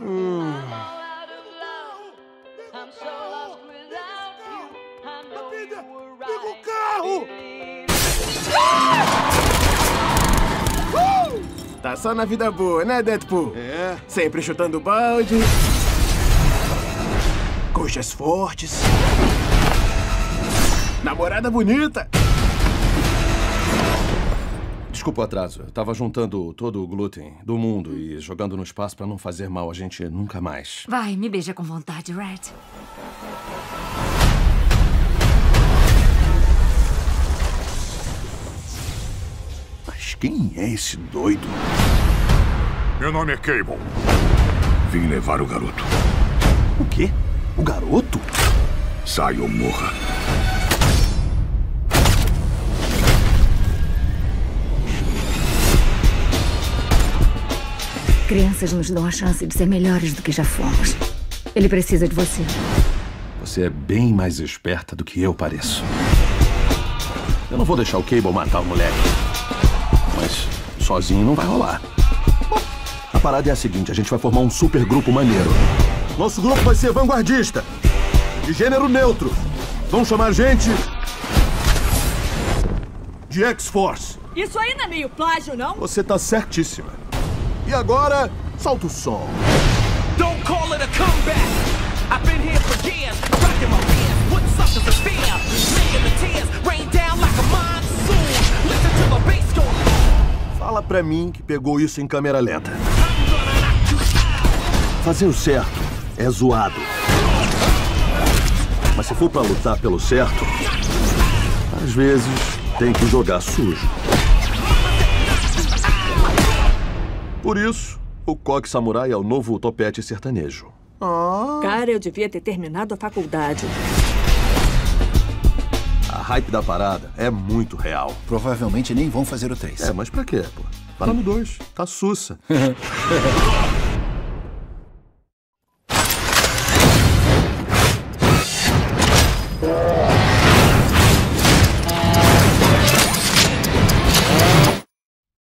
hum. Tá só na vida boa, né, Deadpool? É. Sempre chutando balde. Coxas fortes. Namorada bonita. Desculpa o atraso. Eu tava juntando todo o glúten do mundo e jogando no espaço para não fazer mal a gente nunca mais. Vai, me beija com vontade, Red. Mas quem é esse doido? Meu nome é Cable. Vim levar o garoto. O quê? O garoto? Sai ou morra. Crianças nos dão a chance de ser melhores do que já fomos. Ele precisa de você. Você é bem mais esperta do que eu pareço. Eu não vou deixar o Cable matar o moleque. Mas sozinho não vai rolar. A parada é a seguinte: a gente vai formar um super grupo maneiro. Nosso grupo vai ser vanguardista. De gênero neutro. Vamos chamar a gente. de X-Force. Isso aí não é meio plágio, não? Você tá certíssima. E agora, solta o som. Don't call it a comeback. I've been here for years, rocking my fans, putting suckers in fear. Making the tears rain down like a monsoon. Listen to the bass go. Fala pra mim que pegou isso em câmera lenta. Fazer o certo é zoado. Mas se for pra lutar pelo certo, às vezes tem que jogar sujo. Por isso, o coque samurai é o novo topete sertanejo. Cara, eu devia ter terminado a faculdade. A hype da parada é muito real. Provavelmente nem vão fazer o 3. É, mas pra quê, pô? Para no 2. Tá sussa.